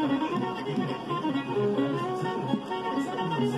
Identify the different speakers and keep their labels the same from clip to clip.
Speaker 1: Thank you.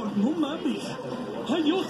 Speaker 1: favor, no mames. ¡Ay, Dios!